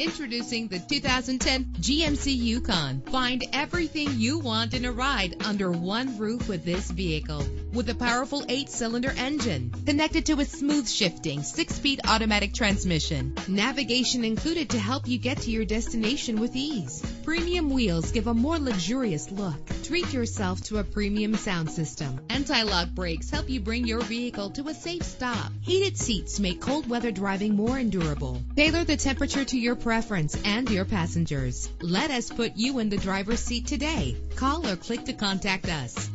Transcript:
Introducing the 2010 GMC Yukon. Find everything you want in a ride under one roof with this vehicle. With a powerful eight-cylinder engine connected to a smooth shifting six-speed automatic transmission. Navigation included to help you get to your destination with ease. Premium wheels give a more luxurious look. Treat yourself to a premium sound system. Anti-lock brakes help you bring your vehicle to a safe stop. Heated seats make cold weather driving more endurable. Tailor the temperature to your preference and your passengers. Let us put you in the driver's seat today. Call or click to contact us.